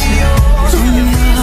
yours. I'm.